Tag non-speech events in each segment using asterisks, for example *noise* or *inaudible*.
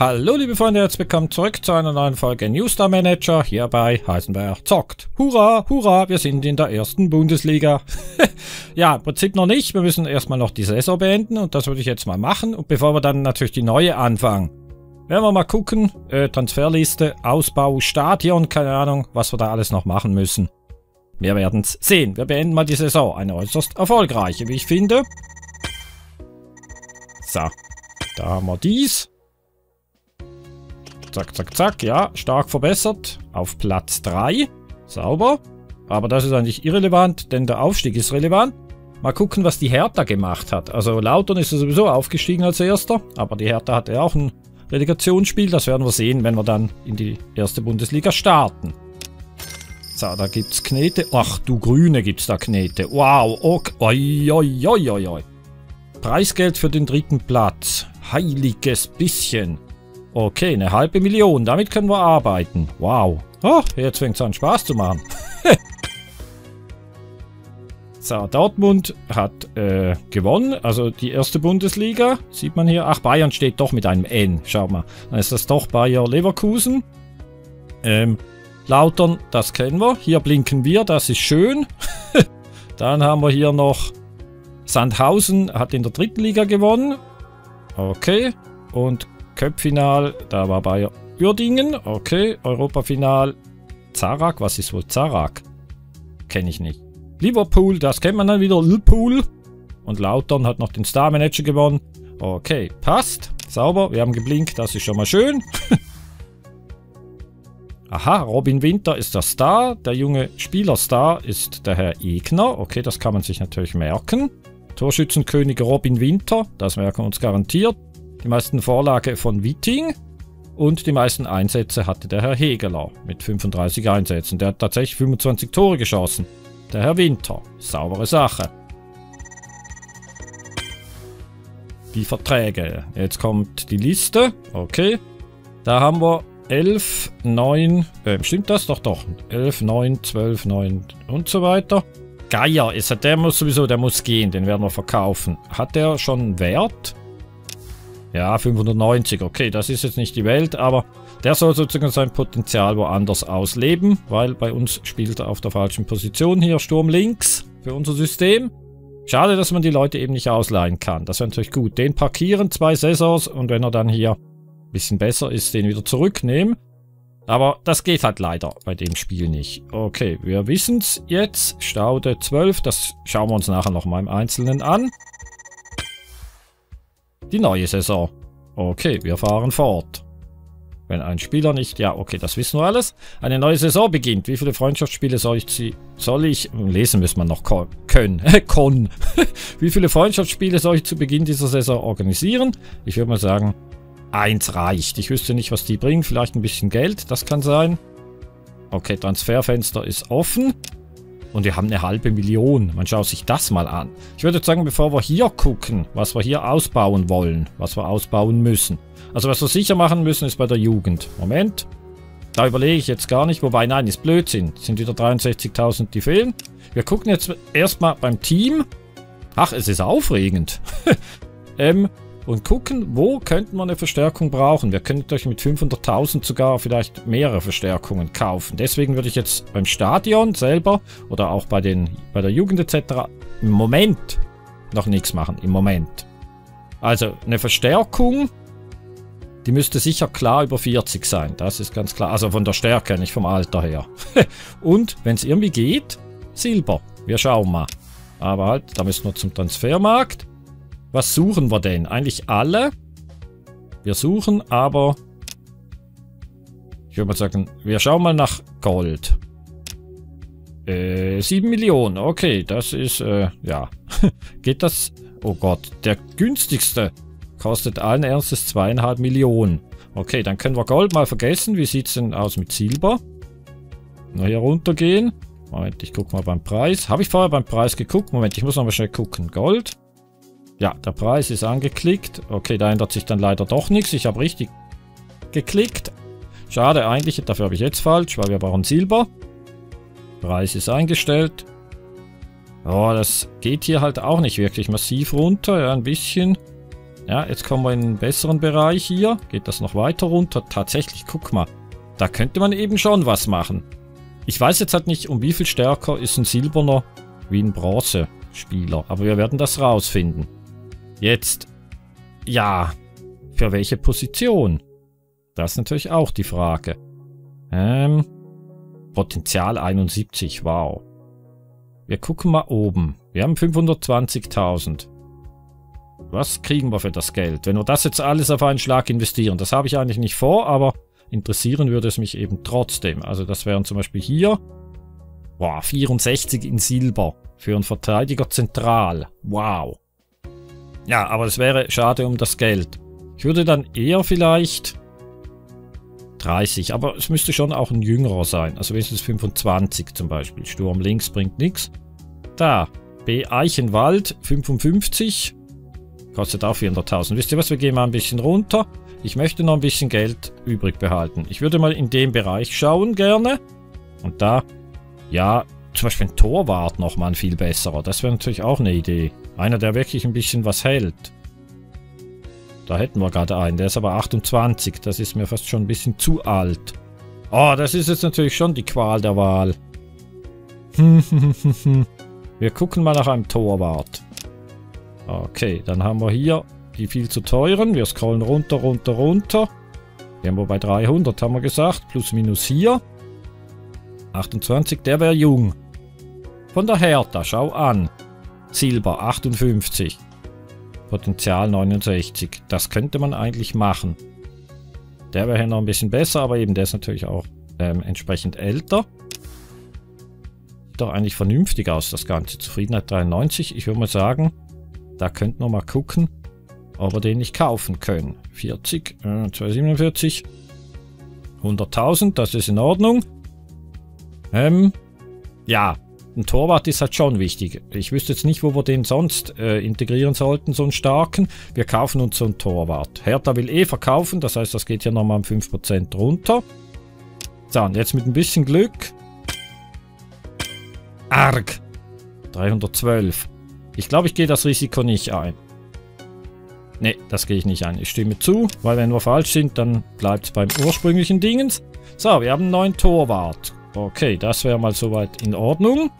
Hallo liebe Freunde, herzlich willkommen zurück zu einer neuen Folge Newstar Manager hier bei Heisenberg zockt. Hurra, hurra, wir sind in der ersten Bundesliga. *laughs* ja, im Prinzip noch nicht, wir müssen erstmal noch die Saison beenden und das würde ich jetzt mal machen. Und bevor wir dann natürlich die neue anfangen, werden wir mal gucken, äh, Transferliste, Ausbau, Stadion, keine Ahnung, was wir da alles noch machen müssen. Wir werden es sehen. Wir beenden mal die Saison, eine äußerst erfolgreiche, wie ich finde. So, da haben wir dies. Zack, zack, zack. Ja, stark verbessert. Auf Platz 3. Sauber. Aber das ist eigentlich irrelevant, denn der Aufstieg ist relevant. Mal gucken, was die Hertha gemacht hat. Also Lautern ist sowieso aufgestiegen als erster, aber die Hertha hatte ja auch ein Relegationsspiel. Das werden wir sehen, wenn wir dann in die erste Bundesliga starten. So, da gibt's Knete. Ach, du Grüne gibt's da Knete. Wow, okay. Oi, oi, oi, oi, oi. Preisgeld für den dritten Platz. Heiliges bisschen. Okay, eine halbe Million. Damit können wir arbeiten. Wow. Oh, jetzt fängt es an Spaß zu machen. *laughs* so, Dortmund hat äh, gewonnen. Also die erste Bundesliga. Sieht man hier. Ach, Bayern steht doch mit einem N. Schau mal. Dann ist das doch Bayer Leverkusen. Ähm, Lautern, das kennen wir. Hier blinken wir. Das ist schön. *laughs* Dann haben wir hier noch Sandhausen hat in der dritten Liga gewonnen. Okay. Und Köpfinal, da war bei Uerdingen. Okay, Europafinal. Zarak, was ist wohl Zarak? Kenne ich nicht. Liverpool, das kennt man dann wieder. Liverpool. Und Lautern hat noch den Star Manager gewonnen. Okay, passt. Sauber, wir haben geblinkt, das ist schon mal schön. *laughs* Aha, Robin Winter ist der Star. Der junge Spielerstar ist der Herr Egner. Okay, das kann man sich natürlich merken. Torschützenkönig Robin Winter, das merken wir uns garantiert. Die meisten Vorlage von Witting und die meisten Einsätze hatte der Herr Hegeler mit 35 Einsätzen. Der hat tatsächlich 25 Tore geschossen. Der Herr Winter. Saubere Sache. Die Verträge. Jetzt kommt die Liste. Okay. Da haben wir 11, 9, äh, stimmt das? Doch, doch. 11, 9, 12, 9 und so weiter. Geier ist er, der muss sowieso, der muss gehen, den werden wir verkaufen. Hat der schon Wert? Ja, 590, okay, das ist jetzt nicht die Welt, aber der soll sozusagen sein Potenzial woanders ausleben, weil bei uns spielt er auf der falschen Position hier, Sturm links für unser System. Schade, dass man die Leute eben nicht ausleihen kann, das wäre natürlich gut. Den parkieren, zwei Saisons und wenn er dann hier ein bisschen besser ist, den wieder zurücknehmen. Aber das geht halt leider bei dem Spiel nicht. Okay, wir wissen es jetzt. Staude 12, das schauen wir uns nachher nochmal im Einzelnen an. Die neue Saison. Okay, wir fahren fort. Wenn ein Spieler nicht... Ja, okay, das wissen wir alles. Eine neue Saison beginnt. Wie viele Freundschaftsspiele soll ich... Soll ich... Lesen müssen wir noch können. *laughs* Con. *laughs* Wie viele Freundschaftsspiele soll ich zu Beginn dieser Saison organisieren? Ich würde mal sagen, eins reicht. Ich wüsste nicht, was die bringen. Vielleicht ein bisschen Geld, das kann sein. Okay, Transferfenster ist offen. Und wir haben eine halbe Million. Man schaut sich das mal an. Ich würde sagen, bevor wir hier gucken, was wir hier ausbauen wollen, was wir ausbauen müssen. Also was wir sicher machen müssen, ist bei der Jugend. Moment. Da überlege ich jetzt gar nicht. Wobei, nein, ist Blödsinn. Es sind wieder 63.000, die fehlen. Wir gucken jetzt erstmal beim Team. Ach, es ist aufregend. *laughs* ähm, und gucken, wo könnten wir eine Verstärkung brauchen. Wir können euch mit 500.000 sogar vielleicht mehrere Verstärkungen kaufen. Deswegen würde ich jetzt beim Stadion selber oder auch bei, den, bei der Jugend etc. im Moment noch nichts machen. Im Moment. Also eine Verstärkung, die müsste sicher klar über 40 sein. Das ist ganz klar. Also von der Stärke, nicht vom Alter her. *laughs* Und wenn es irgendwie geht, Silber. Wir schauen mal. Aber halt, da müssen wir zum Transfermarkt. Was suchen wir denn? Eigentlich alle. Wir suchen aber... Ich würde mal sagen, wir schauen mal nach Gold. Äh, 7 Millionen. Okay, das ist, äh, ja. *laughs* Geht das... Oh Gott, der günstigste kostet allen Ernstes zweieinhalb Millionen. Okay, dann können wir Gold mal vergessen. Wie sieht es denn aus mit Silber? Noch hier runtergehen. Moment, ich gucke mal beim Preis. Habe ich vorher beim Preis geguckt? Moment, ich muss noch mal schnell gucken. Gold. Ja, der Preis ist angeklickt. Okay, da ändert sich dann leider doch nichts. Ich habe richtig geklickt. Schade eigentlich, dafür habe ich jetzt falsch, weil wir brauchen Silber. Preis ist eingestellt. Oh, das geht hier halt auch nicht wirklich massiv runter. Ja, ein bisschen. Ja, jetzt kommen wir in einen besseren Bereich hier. Geht das noch weiter runter? Tatsächlich, guck mal. Da könnte man eben schon was machen. Ich weiß jetzt halt nicht, um wie viel stärker ist ein Silberner wie ein Bronze-Spieler. Aber wir werden das rausfinden. Jetzt. Ja. Für welche Position? Das ist natürlich auch die Frage. Ähm. Potenzial 71, wow. Wir gucken mal oben. Wir haben 520.000. Was kriegen wir für das Geld? Wenn wir das jetzt alles auf einen Schlag investieren, das habe ich eigentlich nicht vor, aber interessieren würde es mich eben trotzdem. Also das wären zum Beispiel hier, boah, 64 in Silber für einen Verteidiger zentral. Wow. Ja, aber es wäre schade um das Geld. Ich würde dann eher vielleicht 30, aber es müsste schon auch ein jüngerer sein. Also wenigstens 25 zum Beispiel. Sturm links bringt nichts. Da, B. Eichenwald, 55. Kostet auch 400.000. Wisst ihr was, wir gehen mal ein bisschen runter. Ich möchte noch ein bisschen Geld übrig behalten. Ich würde mal in dem Bereich schauen gerne. Und da, ja, zum Beispiel ein Torwart nochmal ein viel besserer. Das wäre natürlich auch eine Idee. Einer, der wirklich ein bisschen was hält. Da hätten wir gerade einen. Der ist aber 28. Das ist mir fast schon ein bisschen zu alt. Oh, das ist jetzt natürlich schon die Qual der Wahl. *laughs* wir gucken mal nach einem Torwart. Okay, dann haben wir hier die viel zu teuren. Wir scrollen runter, runter, runter. Wir haben bei 300, haben wir gesagt. Plus, minus hier. 28, der wäre jung. Von der Hertha, schau an. Silber, 58. Potenzial 69. Das könnte man eigentlich machen. Der wäre hier noch ein bisschen besser, aber eben der ist natürlich auch ähm, entsprechend älter. Sieht doch eigentlich vernünftig aus, das Ganze. Zufriedenheit 93. Ich würde mal sagen, da könnten wir mal gucken, ob wir den nicht kaufen können. 40, äh, 247. 100.000, das ist in Ordnung. Ähm, ja, ein Torwart ist halt schon wichtig. Ich wüsste jetzt nicht, wo wir den sonst äh, integrieren sollten, so einen starken. Wir kaufen uns so einen Torwart. Hertha will eh verkaufen, das heißt, das geht hier nochmal um 5% runter. So, und jetzt mit ein bisschen Glück. Arg. 312. Ich glaube, ich gehe das Risiko nicht ein. Ne, das gehe ich nicht ein. Ich stimme zu, weil wenn wir falsch sind, dann bleibt es beim ursprünglichen Dingens. So, wir haben einen neuen Torwart. Okay, das wäre mal soweit in Ordnung.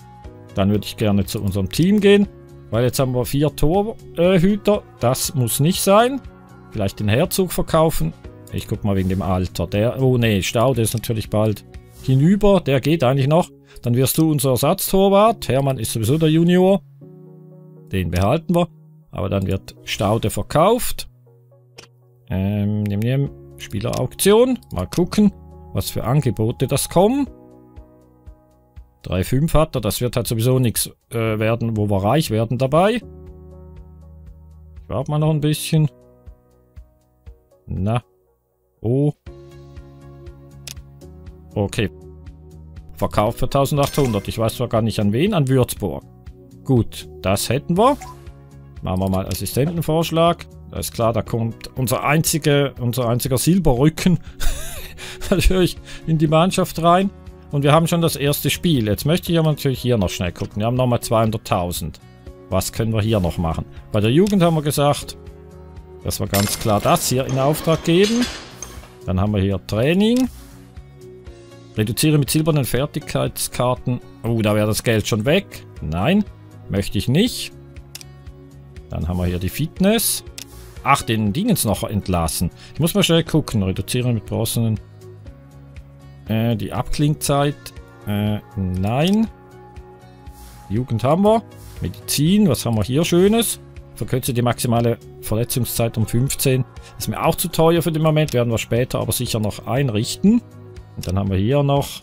Dann würde ich gerne zu unserem Team gehen. Weil jetzt haben wir vier Torhüter. Das muss nicht sein. Vielleicht den Herzog verkaufen. Ich guck mal wegen dem Alter. Der, oh ne, Stau, der ist natürlich bald hinüber. Der geht eigentlich noch. Dann wirst du unser Ersatztorwart. Hermann ist sowieso der Junior. Den behalten wir. Aber dann wird Staude verkauft. Ähm, nehm, nehm. Spielerauktion. Mal gucken, was für Angebote das kommen. 3,5 hat er. Das wird halt sowieso nichts äh, werden, wo wir reich werden dabei. Ich warte mal noch ein bisschen. Na. Oh. Okay. Verkauft für 1800. Ich weiß zwar gar nicht an wen. An Würzburg. Gut, das hätten wir. Machen wir mal Assistentenvorschlag. Da ist klar, da kommt unser, einzige, unser einziger Silberrücken *laughs* natürlich in die Mannschaft rein. Und wir haben schon das erste Spiel. Jetzt möchte ich aber natürlich hier noch schnell gucken. Wir haben nochmal 200.000. Was können wir hier noch machen? Bei der Jugend haben wir gesagt, dass wir ganz klar das hier in Auftrag geben. Dann haben wir hier Training. Reduziere mit silbernen Fertigkeitskarten. Oh, da wäre das Geld schon weg. Nein. Möchte ich nicht. Dann haben wir hier die Fitness. Ach, den Dingens noch entlassen. Ich muss mal schnell gucken. Reduzieren mit bronzenen. Äh, die Abklingzeit. Äh, nein. Jugend haben wir. Medizin. Was haben wir hier Schönes? Verkürze die maximale Verletzungszeit um 15. Ist mir auch zu teuer für den Moment. Werden wir später aber sicher noch einrichten. Und dann haben wir hier noch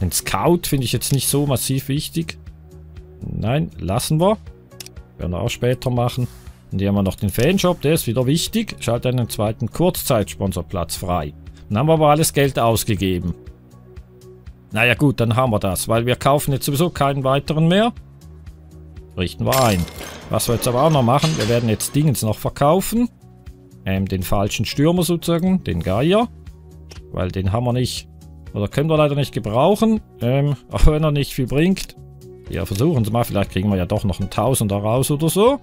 den Scout. Finde ich jetzt nicht so massiv wichtig. Nein, lassen wir. Werden wir auch später machen. Und hier haben wir noch den Fanshop, der ist wieder wichtig. Schalte einen zweiten Kurzzeitsponsorplatz frei. Dann haben wir aber alles Geld ausgegeben. Naja gut, dann haben wir das, weil wir kaufen jetzt sowieso keinen weiteren mehr. Richten wir ein. Was wir jetzt aber auch noch machen, wir werden jetzt Dingens noch verkaufen. Ähm, den falschen Stürmer sozusagen, den Geier. Weil den haben wir nicht, oder können wir leider nicht gebrauchen. Ähm, *laughs* auch wenn er nicht viel bringt. Ja, versuchen Sie mal. Vielleicht kriegen wir ja doch noch einen Tausender raus oder so.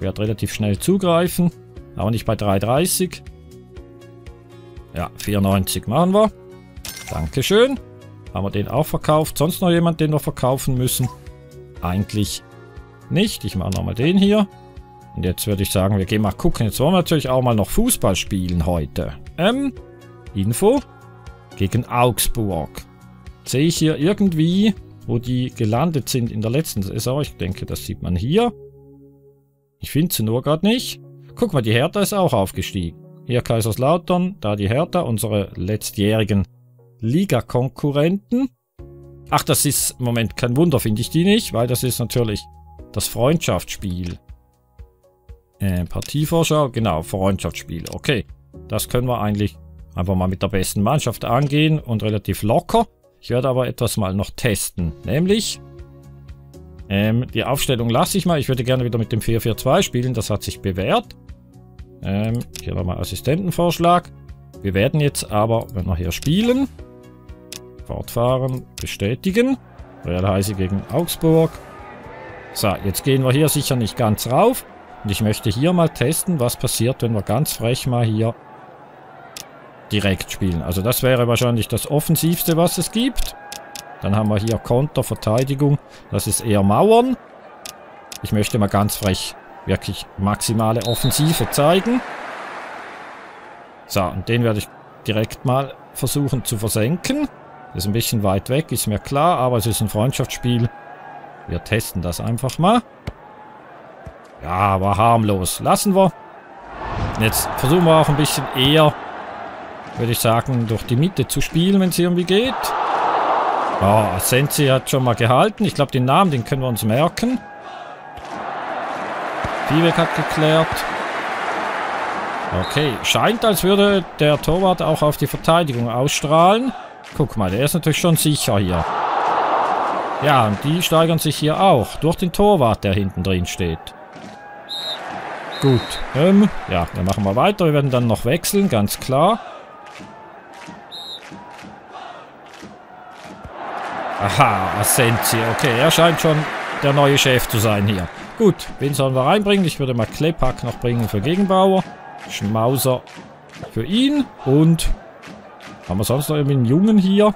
Wird relativ schnell zugreifen. Aber nicht bei 3,30. Ja, 94 machen wir. Dankeschön. Haben wir den auch verkauft? Sonst noch jemand, den wir verkaufen müssen? Eigentlich nicht. Ich mache nochmal den hier. Und jetzt würde ich sagen, wir gehen mal gucken. Jetzt wollen wir natürlich auch mal noch Fußball spielen heute. Ähm, Info. Gegen Augsburg. Sehe ich hier irgendwie, wo die gelandet sind in der letzten Saison. Ich denke, das sieht man hier. Ich finde sie nur gerade nicht. Guck mal, die Hertha ist auch aufgestiegen. Hier Kaiserslautern, da die Hertha, unsere letztjährigen Liga-Konkurrenten. Ach, das ist, Moment, kein Wunder finde ich die nicht, weil das ist natürlich das Freundschaftsspiel. Äh, Partievorschau, genau, Freundschaftsspiel, okay. Das können wir eigentlich einfach mal mit der besten Mannschaft angehen und relativ locker. Ich werde aber etwas mal noch testen, nämlich ähm, die Aufstellung lasse ich mal. Ich würde gerne wieder mit dem 4-4-2 spielen, das hat sich bewährt. Ähm, hier nochmal Assistentenvorschlag. Wir werden jetzt aber, wenn wir hier spielen, fortfahren, bestätigen. Real Heise gegen Augsburg. So, jetzt gehen wir hier sicher nicht ganz rauf. Und ich möchte hier mal testen, was passiert, wenn wir ganz frech mal hier direkt spielen. Also das wäre wahrscheinlich das Offensivste, was es gibt. Dann haben wir hier Konter, Verteidigung. Das ist eher Mauern. Ich möchte mal ganz frech wirklich maximale Offensive zeigen. So, und den werde ich direkt mal versuchen zu versenken. Ist ein bisschen weit weg, ist mir klar, aber es ist ein Freundschaftsspiel. Wir testen das einfach mal. Ja, war harmlos. Lassen wir. Jetzt versuchen wir auch ein bisschen eher, würde ich sagen, durch die Mitte zu spielen, wenn es irgendwie geht. Oh, Sensi hat schon mal gehalten. Ich glaube, den Namen, den können wir uns merken. Vivek hat geklärt. Okay, scheint, als würde der Torwart auch auf die Verteidigung ausstrahlen. Guck mal, der ist natürlich schon sicher hier. Ja, und die steigern sich hier auch. Durch den Torwart, der hinten drin steht. Gut. Ähm, ja, dann machen wir weiter. Wir werden dann noch wechseln, ganz klar. Aha, Asensi. Okay, er scheint schon der neue Chef zu sein hier. Gut, wen sollen wir reinbringen? Ich würde mal Klepak noch bringen für Gegenbauer. Schmauser für ihn. Und haben wir sonst noch irgendwie einen Jungen hier?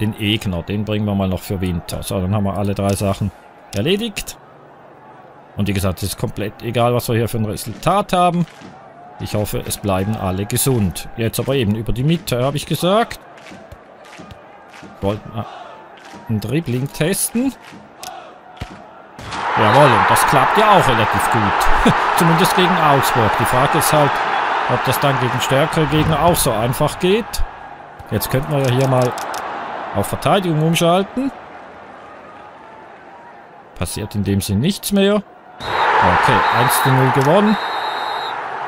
Den Egner, den bringen wir mal noch für Winter. So, dann haben wir alle drei Sachen erledigt. Und wie gesagt, es ist komplett egal, was wir hier für ein Resultat haben. Ich hoffe, es bleiben alle gesund. Jetzt aber eben über die Mitte, habe ich gesagt. Wollten wir ein Dribbling testen. Jawohl, und das klappt ja auch relativ gut. *laughs* Zumindest gegen Augsburg. Die Frage ist halt, ob das dann gegen stärkere Gegner auch so einfach geht. Jetzt könnten wir ja hier mal auf Verteidigung umschalten. Passiert in dem Sinn nichts mehr. Okay, 1 zu 0 gewonnen.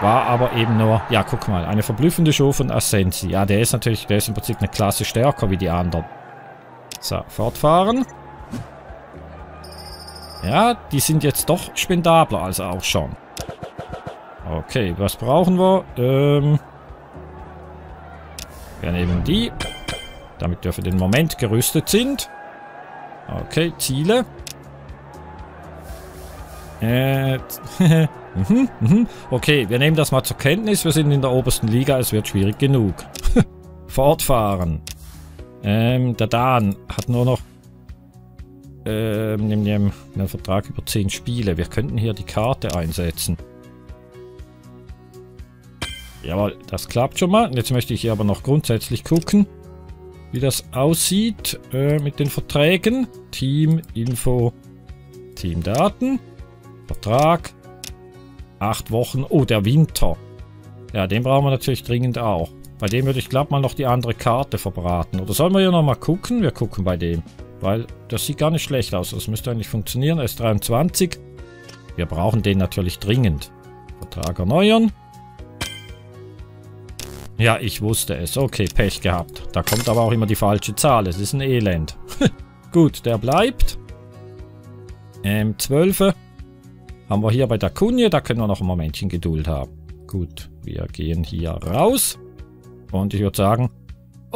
War aber eben nur, ja guck mal, eine verblüffende Show von Ascensi. Ja, der ist natürlich, der ist im Prinzip eine Klasse stärker wie die anderen. So, fortfahren. Ja, die sind jetzt doch spendabler als auch schon. Okay, was brauchen wir? Ähm, wir nehmen die, damit wir für den Moment gerüstet sind. Okay, Ziele. Äh, *laughs* mhm, mhm. okay, wir nehmen das mal zur Kenntnis. Wir sind in der obersten Liga, es wird schwierig genug. *laughs* Fortfahren. Ähm, der Dan hat nur noch ähm, einen Vertrag über 10 Spiele. Wir könnten hier die Karte einsetzen. Jawohl, das klappt schon mal. Jetzt möchte ich hier aber noch grundsätzlich gucken, wie das aussieht äh, mit den Verträgen. Team, Info, Teamdaten, Vertrag, 8 Wochen. Oh, der Winter. Ja, den brauchen wir natürlich dringend auch. Bei dem würde ich glaube mal noch die andere Karte verbraten. Oder sollen wir hier nochmal gucken? Wir gucken bei dem. Weil das sieht gar nicht schlecht aus. Das müsste eigentlich funktionieren. S23. Wir brauchen den natürlich dringend. Vertrag erneuern. Ja, ich wusste es. Okay, Pech gehabt. Da kommt aber auch immer die falsche Zahl. Es ist ein Elend. *laughs* Gut, der bleibt. Ähm, 12. Haben wir hier bei der Kunje. Da können wir noch ein Momentchen Geduld haben. Gut, wir gehen hier raus. Und ich würde sagen...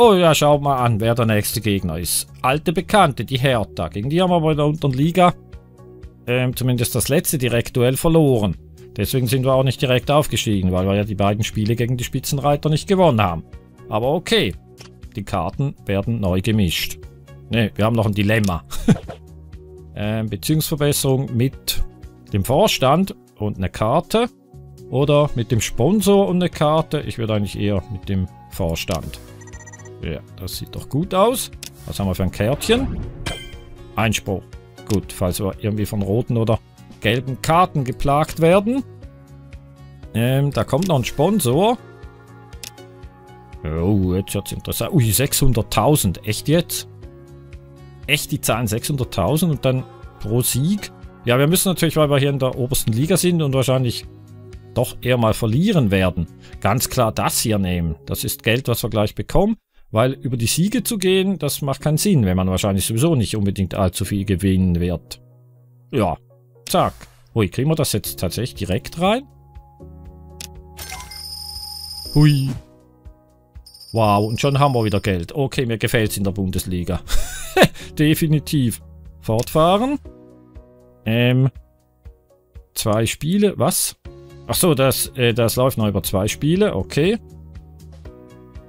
Oh ja, schaut mal an, wer der nächste Gegner ist. Alte Bekannte, die Hertha. Gegen die haben wir bei der unteren Liga ähm, zumindest das letzte Direktduell verloren. Deswegen sind wir auch nicht direkt aufgestiegen, weil wir ja die beiden Spiele gegen die Spitzenreiter nicht gewonnen haben. Aber okay, die Karten werden neu gemischt. Ne, wir haben noch ein Dilemma. *laughs* ähm, Beziehungsverbesserung mit dem Vorstand und eine Karte. Oder mit dem Sponsor und eine Karte. Ich würde eigentlich eher mit dem Vorstand. Ja, das sieht doch gut aus. Was haben wir für ein Kärtchen? Einspruch. Gut, falls wir irgendwie von roten oder gelben Karten geplagt werden. Ähm, da kommt noch ein Sponsor. Oh, jetzt wird's interessant. Ui, 600.000. Echt jetzt? Echt die Zahlen 600.000 und dann pro Sieg? Ja, wir müssen natürlich, weil wir hier in der obersten Liga sind und wahrscheinlich doch eher mal verlieren werden, ganz klar das hier nehmen. Das ist Geld, was wir gleich bekommen. Weil über die Siege zu gehen, das macht keinen Sinn, wenn man wahrscheinlich sowieso nicht unbedingt allzu viel gewinnen wird. Ja, zack. Ui, kriegen wir das jetzt tatsächlich direkt rein? Hui. Wow, und schon haben wir wieder Geld. Okay, mir gefällt es in der Bundesliga. *laughs* Definitiv. Fortfahren. Ähm. Zwei Spiele. Was? Achso, das, äh, das läuft noch über zwei Spiele. Okay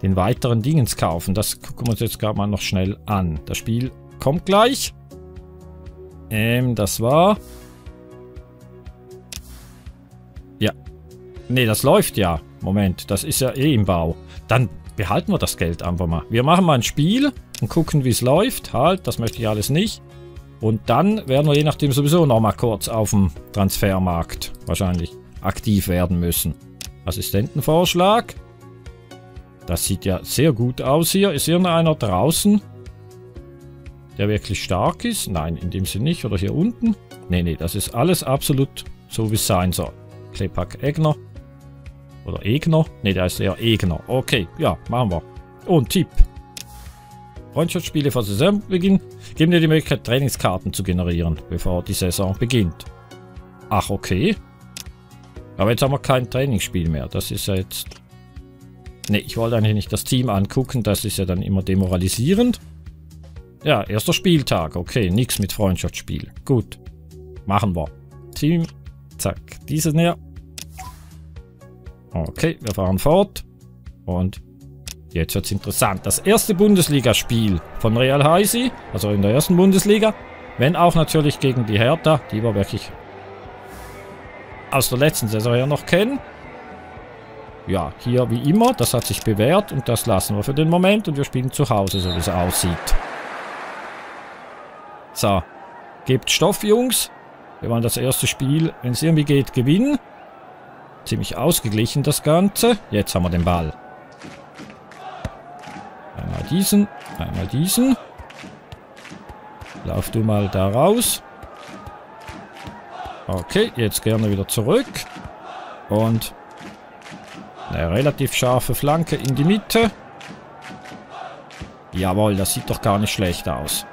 den weiteren Dingens kaufen. Das gucken wir uns jetzt gerade mal noch schnell an. Das Spiel kommt gleich. Ähm, das war... Ja. Ne, das läuft ja. Moment, das ist ja eh im Bau. Dann behalten wir das Geld einfach mal. Wir machen mal ein Spiel und gucken, wie es läuft. Halt, das möchte ich alles nicht. Und dann werden wir je nachdem sowieso noch mal kurz auf dem Transfermarkt wahrscheinlich aktiv werden müssen. Assistentenvorschlag. Das sieht ja sehr gut aus hier. Ist irgendeiner draußen, der wirklich stark ist? Nein, in dem Sinne nicht. Oder hier unten? Nee, nee, das ist alles absolut so, wie es sein soll. Klepak Egner. Oder Egner? Ne, der ist eher Egner. Okay, ja, machen wir. Und Tipp. Freundschaftsspiele vor Saisonbeginn geben dir die Möglichkeit, Trainingskarten zu generieren, bevor die Saison beginnt. Ach, okay. Aber jetzt haben wir kein Trainingsspiel mehr. Das ist ja jetzt Ne, ich wollte eigentlich nicht das Team angucken, das ist ja dann immer demoralisierend. Ja, erster Spieltag, okay, nichts mit Freundschaftsspiel. Gut, machen wir. Team, zack, diese näher. Okay, wir fahren fort. Und jetzt wird es interessant. Das erste Bundesligaspiel von Real Heisi, also in der ersten Bundesliga. Wenn auch natürlich gegen die Hertha, die wir wirklich aus der letzten Saison ja noch kennen ja, hier wie immer, das hat sich bewährt und das lassen wir für den Moment und wir spielen zu Hause, so wie es aussieht. So, gebt Stoff, Jungs. Wir wollen das erste Spiel, wenn es irgendwie geht, gewinnen. Ziemlich ausgeglichen das Ganze. Jetzt haben wir den Ball. Einmal diesen, einmal diesen. Lauf du mal da raus. Okay, jetzt gerne wieder zurück. Und eine relativ scharfe Flanke in die Mitte. Jawohl, das sieht doch gar nicht schlecht aus.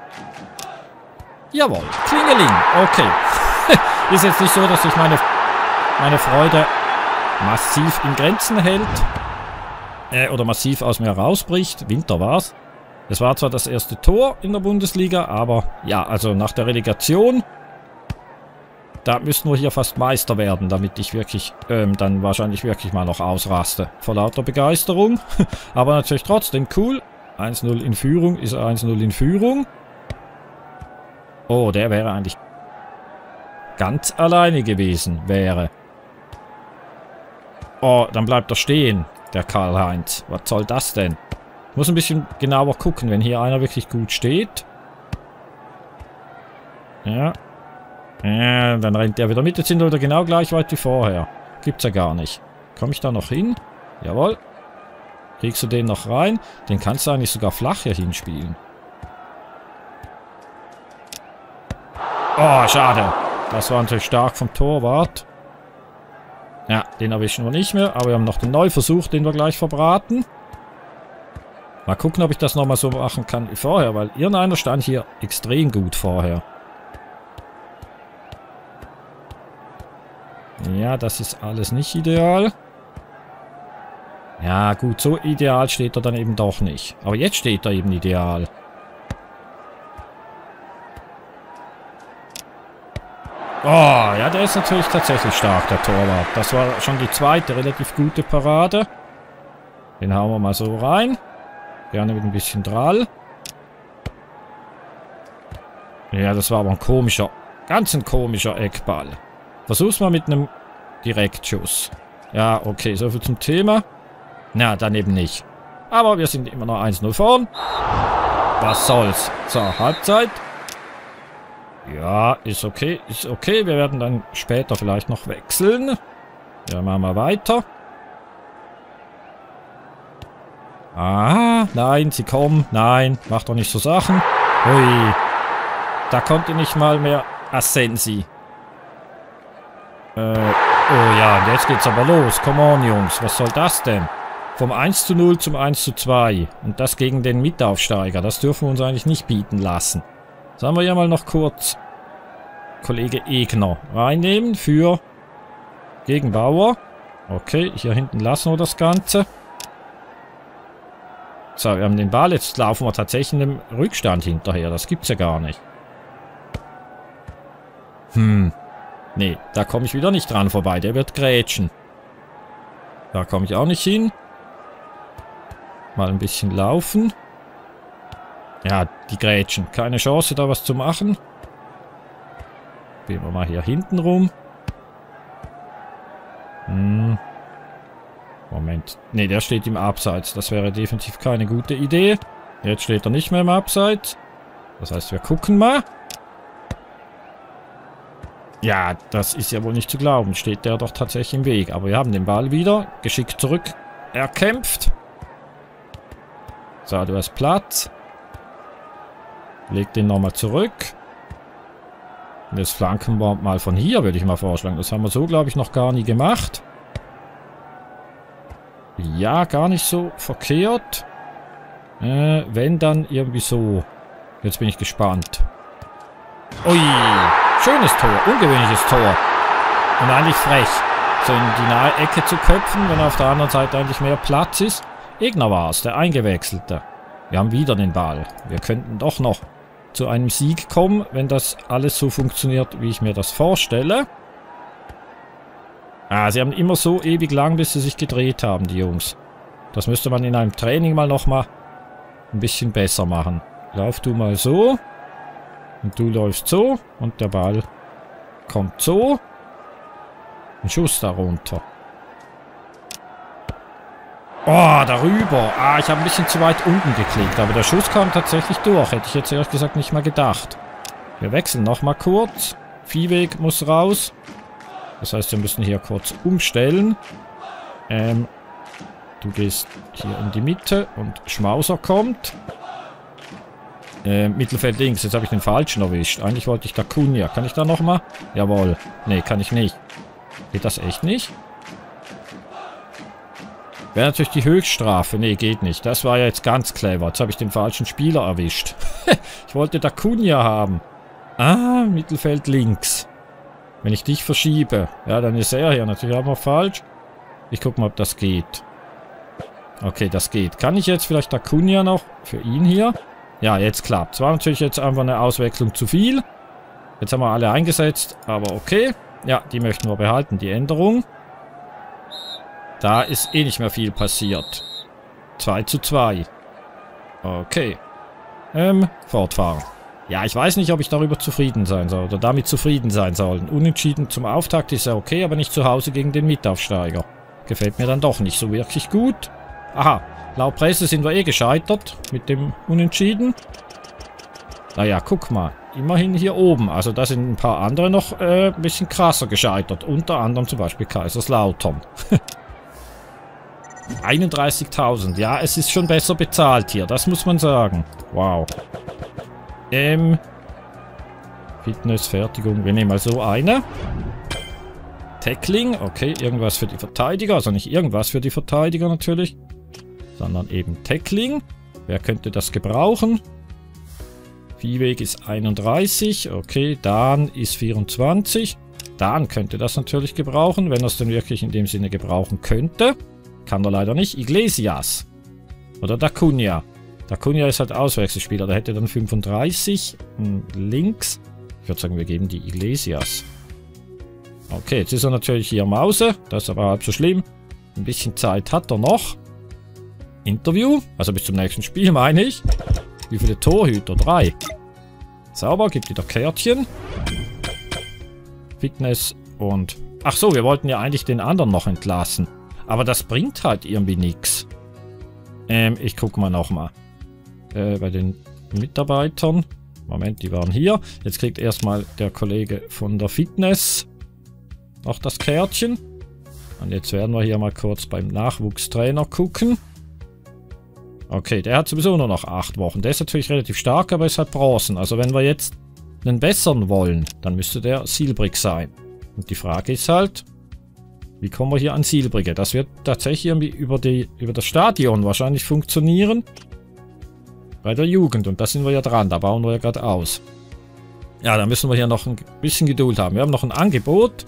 Jawohl, Klingeling. Okay. *laughs* Ist jetzt nicht so, dass sich meine, meine Freude massiv in Grenzen hält. Äh, oder massiv aus mir rausbricht. Winter war's. Es war zwar das erste Tor in der Bundesliga, aber ja, also nach der Relegation da müssten wir hier fast Meister werden, damit ich wirklich, ähm, dann wahrscheinlich wirklich mal noch ausraste. Vor lauter Begeisterung. *laughs* Aber natürlich trotzdem cool. 1-0 in Führung ist 1-0 in Führung. Oh, der wäre eigentlich ganz alleine gewesen, wäre. Oh, dann bleibt er stehen, der Karl-Heinz. Was soll das denn? Ich muss ein bisschen genauer gucken, wenn hier einer wirklich gut steht. Ja, ja, dann rennt der wieder mit. Jetzt sind wir wieder genau gleich weit wie vorher. Gibt's ja gar nicht. Komme ich da noch hin? Jawohl. Kriegst du den noch rein? Den kannst du eigentlich sogar flach hier hinspielen. Oh, schade. Das war natürlich stark vom Torwart. Ja, den erwischen wir nicht mehr. Aber wir haben noch den Neuversuch, den wir gleich verbraten. Mal gucken, ob ich das nochmal so machen kann wie vorher. Weil irgendeiner stand hier extrem gut vorher. Ja, das ist alles nicht ideal. Ja, gut, so ideal steht er dann eben doch nicht. Aber jetzt steht er eben ideal. Oh, ja, der ist natürlich tatsächlich stark, der Torwart. Das war schon die zweite relativ gute Parade. Den hauen wir mal so rein. Gerne mit ein bisschen Drall. Ja, das war aber ein komischer, ganz ein komischer Eckball. Versuch's mal mit einem Direktschuss. Ja, okay, soviel zum Thema. Na, daneben nicht. Aber wir sind immer noch 1-0 vorn. Was soll's? So, Halbzeit. Ja, ist okay, ist okay. Wir werden dann später vielleicht noch wechseln. Ja, machen wir weiter. Ah, nein, sie kommen. Nein, mach doch nicht so Sachen. Hui. Da konnte nicht mal mehr Ascensi. Äh, oh ja, jetzt geht's aber los. Come on, Jungs. Was soll das denn? Vom 1 zu 0 zum 1 zu 2. Und das gegen den Mitaufsteiger. Das dürfen wir uns eigentlich nicht bieten lassen. Sagen wir ja mal noch kurz Kollege Egner reinnehmen für gegen Bauer. Okay, hier hinten lassen wir das Ganze. So, wir haben den Ball. Jetzt laufen wir tatsächlich in einem Rückstand hinterher. Das gibt's ja gar nicht. Hm. Nee, da komme ich wieder nicht dran vorbei. Der wird grätschen. Da komme ich auch nicht hin. Mal ein bisschen laufen. Ja, die Grätschen. Keine Chance, da was zu machen. Gehen wir mal hier hinten rum. Hm. Moment. Ne, der steht im Abseits. Das wäre definitiv keine gute Idee. Jetzt steht er nicht mehr im Abseits. Das heißt, wir gucken mal. Ja, das ist ja wohl nicht zu glauben. Steht der doch tatsächlich im Weg. Aber wir haben den Ball wieder. Geschickt zurück. Erkämpft. So, du hast Platz. Leg den nochmal zurück. Und jetzt flanken wir mal von hier, würde ich mal vorschlagen. Das haben wir so, glaube ich, noch gar nie gemacht. Ja, gar nicht so verkehrt. Äh, wenn, dann irgendwie so. Jetzt bin ich gespannt. Ui, schönes Tor, ungewöhnliches Tor. Und eigentlich frech, so in die nahe Ecke zu köpfen, wenn auf der anderen Seite eigentlich mehr Platz ist. Egner war es, der Eingewechselte. Wir haben wieder den Ball. Wir könnten doch noch zu einem Sieg kommen, wenn das alles so funktioniert, wie ich mir das vorstelle. Ah, sie haben immer so ewig lang, bis sie sich gedreht haben, die Jungs. Das müsste man in einem Training mal nochmal ein bisschen besser machen. Lauf du mal so. Und du läufst so. Und der Ball kommt so. Ein Schuss darunter. Oh, darüber. Ah, ich habe ein bisschen zu weit unten geklickt. Aber der Schuss kam tatsächlich durch. Hätte ich jetzt ehrlich gesagt nicht mal gedacht. Wir wechseln nochmal kurz. Viehweg muss raus. Das heißt, wir müssen hier kurz umstellen. Ähm, du gehst hier in die Mitte und Schmauser kommt. Ähm, Mittelfeld links. Jetzt habe ich den falschen erwischt. Eigentlich wollte ich da Kunja. Kann ich da nochmal? Jawohl. Nee, kann ich nicht. Geht das echt nicht? Wäre natürlich die Höchststrafe. Nee, geht nicht. Das war ja jetzt ganz clever. Jetzt habe ich den falschen Spieler erwischt. *laughs* ich wollte da Kunja haben. Ah, Mittelfeld links. Wenn ich dich verschiebe. Ja, dann ist er hier natürlich mal falsch. Ich gucke mal, ob das geht. Okay, das geht. Kann ich jetzt vielleicht da Kunja noch für ihn hier? Ja, jetzt klappt. Es war natürlich jetzt einfach eine Auswechslung zu viel. Jetzt haben wir alle eingesetzt, aber okay. Ja, die möchten wir behalten, die Änderung. Da ist eh nicht mehr viel passiert. 2 zu 2. Okay. Ähm, fortfahren. Ja, ich weiß nicht, ob ich darüber zufrieden sein soll oder damit zufrieden sein soll. Unentschieden zum Auftakt ist ja okay, aber nicht zu Hause gegen den Mitaufsteiger. Gefällt mir dann doch nicht so wirklich gut. Aha, laut Presse sind wir eh gescheitert mit dem Unentschieden. Naja, guck mal. Immerhin hier oben. Also da sind ein paar andere noch äh, ein bisschen krasser gescheitert. Unter anderem zum Beispiel Kaiserslautern. *laughs* 31.000. Ja, es ist schon besser bezahlt hier. Das muss man sagen. Wow. Ähm. Fitness, Fertigung. Wir nehmen mal so eine. Tackling. Okay, irgendwas für die Verteidiger. Also nicht irgendwas für die Verteidiger natürlich. Sondern eben Tackling. Wer könnte das gebrauchen? Viehweg ist 31. Okay, Dan ist 24. Dan könnte das natürlich gebrauchen, wenn er es denn wirklich in dem Sinne gebrauchen könnte. Kann er leider nicht. Iglesias. Oder Dacunia. Dacunia ist halt Auswechselspieler. Der hätte dann 35. Links. Ich würde sagen, wir geben die Iglesias. Okay, jetzt ist er natürlich hier Mause. Das ist aber halb so schlimm. Ein bisschen Zeit hat er noch. Interview. Also bis zum nächsten Spiel, meine ich. Wie viele Torhüter? Drei. Sauber, gibt wieder Kärtchen. Fitness und... Ach so, wir wollten ja eigentlich den anderen noch entlassen. Aber das bringt halt irgendwie nichts. Ähm, ich gucke mal nochmal. Äh, bei den Mitarbeitern. Moment, die waren hier. Jetzt kriegt erstmal der Kollege von der Fitness noch das Kärtchen. Und jetzt werden wir hier mal kurz beim Nachwuchstrainer gucken. Okay, der hat sowieso nur noch 8 Wochen. Der ist natürlich relativ stark, aber ist halt Bronzen. Also wenn wir jetzt einen besseren wollen, dann müsste der silbrig sein. Und die Frage ist halt, wie kommen wir hier an silbrige? Das wird tatsächlich irgendwie über, die, über das Stadion wahrscheinlich funktionieren. Bei der Jugend. Und da sind wir ja dran. Da bauen wir ja gerade aus. Ja, da müssen wir hier noch ein bisschen Geduld haben. Wir haben noch ein Angebot.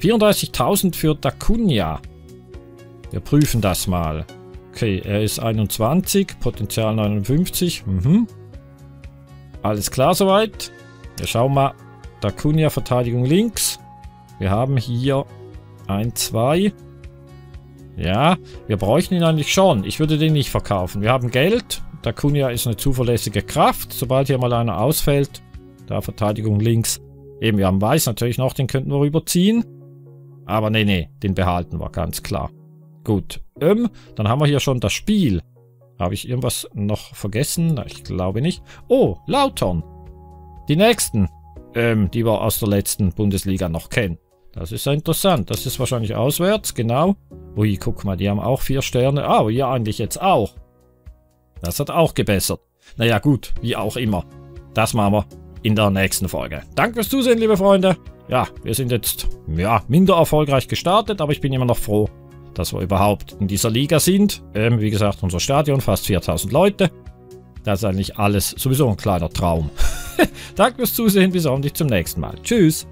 34.000 für Dacunia. Wir prüfen das mal. Okay, er ist 21, Potenzial 59. Mhm. Alles klar soweit. Wir schauen mal. Dacunia Verteidigung links. Wir haben hier 1, 2. Ja, wir bräuchten ihn eigentlich schon. Ich würde den nicht verkaufen. Wir haben Geld. Dacunia ist eine zuverlässige Kraft. Sobald hier mal einer ausfällt, da Verteidigung links. Eben, wir haben Weiß natürlich noch, den könnten wir rüberziehen. Aber nee, nee, den behalten wir, ganz klar. Gut, ähm, dann haben wir hier schon das Spiel. Habe ich irgendwas noch vergessen? Ich glaube nicht. Oh, Lautern. Die nächsten, ähm, die wir aus der letzten Bundesliga noch kennen. Das ist ja interessant. Das ist wahrscheinlich auswärts, genau. Ui, guck mal, die haben auch vier Sterne. Ah, ja, eigentlich jetzt auch. Das hat auch gebessert. Naja, gut, wie auch immer. Das machen wir in der nächsten Folge. Danke fürs Zusehen, liebe Freunde. Ja, wir sind jetzt, ja, minder erfolgreich gestartet, aber ich bin immer noch froh, dass wir überhaupt in dieser Liga sind. Ähm, wie gesagt, unser Stadion, fast 4000 Leute. Das ist eigentlich alles sowieso ein kleiner Traum. *laughs* Danke fürs Zusehen, bis hoffentlich zum nächsten Mal. Tschüss.